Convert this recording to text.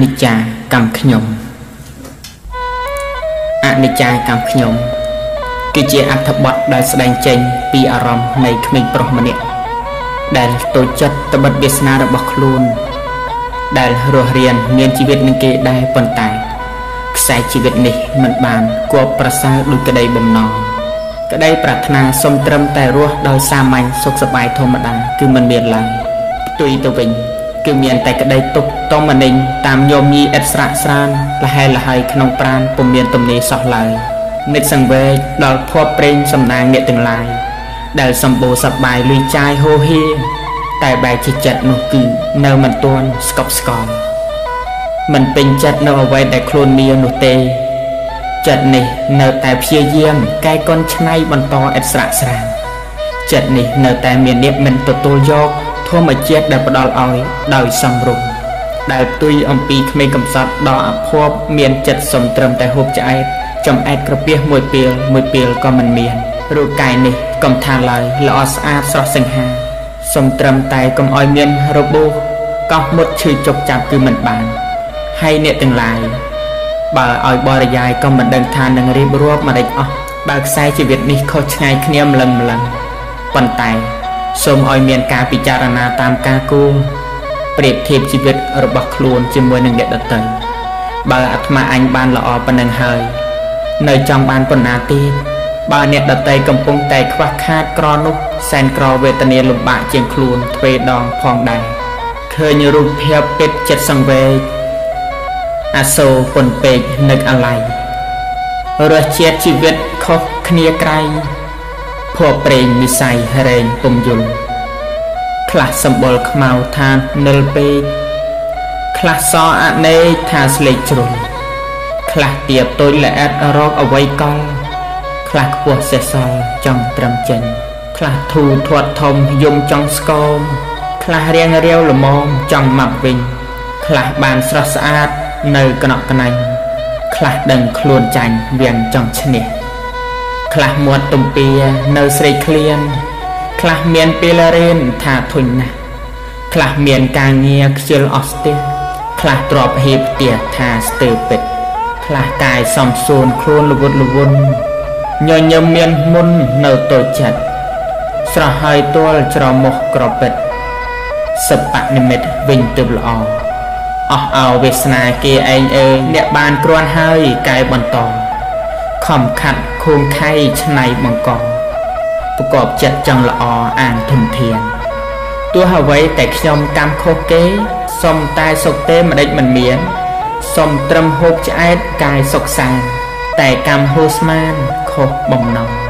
និច្ចាកម្មខ្ញុំអនិច្ចាកម្មខ្ញុំគឺជាអត្ថបទដែលស្ដែងចេញពីអារម្មណ៍នៃក្មេងប្រុសម្នាក់ដែលតូចចិត្តត្បិតវាសនារបស់ខ្លួន ដែលរស់រានមានជីវិតនឹងគេដែរប៉ុន្តែខ្សែជីវិតនេះមិនបានគួបប្រសើរដូចក្តីបំណងក្តីប្រាថ្នាសុំត្រឹមតែរស់ដោយសាមញ្ញសុខសប្បាយធម្មតាគឺមិនមានឡើយផ្ទុយទៅវិញ គឺមានតែក្តីទុកតមនិញតាមញោមញីឥតស្រាកស្រានលហែលហើយក្នុងប្រានពុំមានទំនេរសោះឡើយនិតសង្វេកដល់ភ័ព្វព្រេងសំណាងអ្នកទាំងឡាយដែលសម្បូរសប្បាយលុយចាយហូហៀតែបែរជាចិត្តនោះគឺនៅមិនទាន់ស្កប់ស្កល់មិនពេញចិត្តនៅអ្វីដែលខ្លួនមាននោះទេ ចិត្តនេះនៅតែព្យាយាមកែកុនឆ្នៃបន្តឥតស្រាកស្រានចិត្តនេះនៅតែមានអ្នកមិនទទួលយក ធម្មជាតិដែលផ្ដល់ឲ្យដោយសំរុំដែលផ្ទុយអំពីក្មេងកំសត់ដល់អភ័ព្វមានចិត្តសំត្រឹមតែហូបឆ្អែតចំអែតក្រពះមួយពេលមួយពេលក៏មិនមានរូបកាយនេះកុំថាឡើយល្អស្អាតស្រស់សង្ហាសំត្រឹមតែកុំឲ្យមានរបួសកោះមុតឈឺចុកចាប់គឺមិនបានហើយអ្នកទាំងឡាយបើឲ្យបរិយាយក៏មិនដឹងថានឹងរៀបរាប់មិនដេចអស់បើខ្សែជីវិតនេះខុសឆ្ងាយគ្នាម្លឹងម្លឹងប៉ុន្តែ សូមឲ្យមានការពិចារណាតាមការគួរប្រៀបធៀបជីវិតរបស់ខ្លួនជាមួយនឹងអ្នកដទៃបើអាត្មាអញបានល្អប៉ុណ្ណឹងហើយ នៅចង់បានប៉ុណ្ណាទៀតបើអ្នកដតីកំពុងតែខ្វះខាតក្រនោះសែនក្រវេទនាលំបាកជាងខ្លួនទ្វេដងផងដែរឃើញរូបភាពពិតចិត្តសង្វេគអាសូរពុនពេកនឹកអាល័យរសជាតិជីវិតខុសគ្នាក្រៃ ភ័ព្វព្រេងនិស័យរែងពុំយល់ខ្លះសម្បុរខ្មៅថានិលពេកខ្លះសអនេកថាស្លេកជ្រុលខ្លះទៀបទុយល្អិតរកអវ័យកលខ្លះខ្ពស់សេះសល់ចង់ត្រឹមចេញខ្លះធូរធាត់ធំយំចង់ស្គមខ្លះរៀងរាវល្មមចង់មកវិញ ខ្លះបានស្រស់ស្អាតនៅកណក់កណាញ់ខ្លះដឹងខ្លួនចាញ់វៀងចង់ឈ្នះ ខ្លះមាត់ទំពានៅស្រេកឃ្លាន ខ្លះមានពេលរៀនថាធុញណាស់ខ្លះមានការងារខ្ជិលអស់ស្ទះខ្លះទ្របហៀបផ្ទះថាស្ទើពិតខ្លះកាយសំសួនខ្លួនលវត់លវន់ញញឹមមានមុននៅតូចចិត្តស្រស់ហើយទល់ច្រមុះក្រពិតសបនិមិត្តវិញទើបល្អអស់អោវាសនាគេឯងអើយអ្នកបានគ្រាន់ហើយកែបន្ត ខំខាត់ខួងខៃឆ្នៃបង្កប្រកបចិត្តចង់ល្អអានធនធានទោះអ្វីតែខ្ញុំកម្មខុសគេសុំតែសុខទេមិនដេចមិនមានសុំត្រឹមហូបឆ្អែតកាយសុខសាន្តតែកម្មហូស្មានខុសបំណង